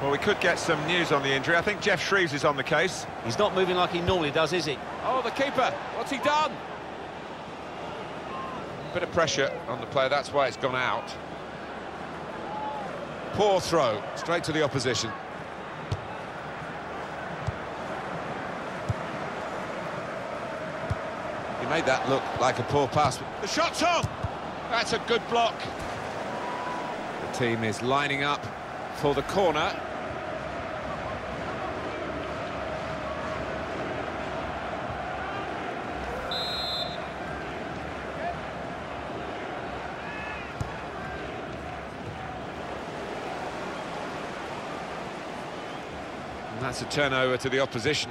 Well, we could get some news on the injury. I think Geoff Shreeves is on the case. He's not moving like he normally does, is he? Oh, the keeper. What's he done? Bit of pressure on the player, that's why it's gone out. Poor throw, straight to the opposition. He made that look like a poor pass. The shot's on! That's a good block. The team is lining up for the corner. And that's a turnover to the opposition.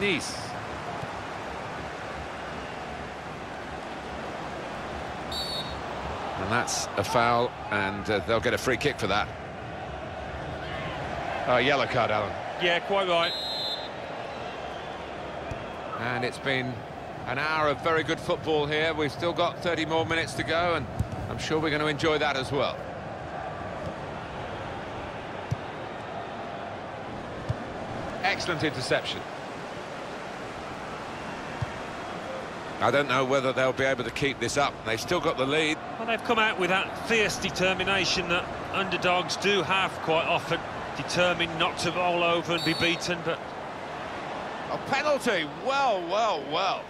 Nice. And that's a foul, and uh, they'll get a free kick for that. Uh, yellow card, Alan. Yeah, quite right. And it's been an hour of very good football here. We've still got 30 more minutes to go, and I'm sure we're going to enjoy that as well. Excellent interception. I don't know whether they'll be able to keep this up. They've still got the lead. Well, they've come out with that fierce determination that underdogs do have quite often. Determined not to roll over and be beaten, but... A penalty! Well, well, well.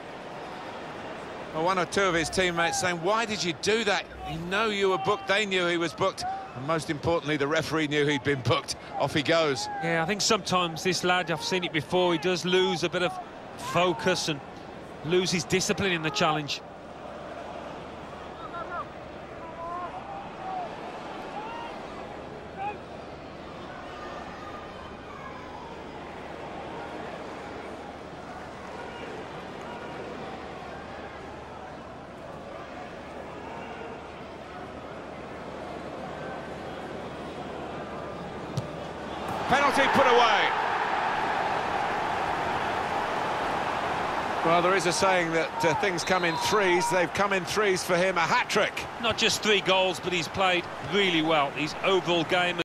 well. One or two of his teammates saying, why did you do that? You know you were booked, they knew he was booked. And most importantly, the referee knew he'd been booked. Off he goes. Yeah, I think sometimes this lad, I've seen it before, he does lose a bit of focus and lose his discipline in the challenge. Penalty put away. Well, there is a saying that uh, things come in threes. They've come in threes for him, a hat-trick. Not just three goals, but he's played really well. His overall game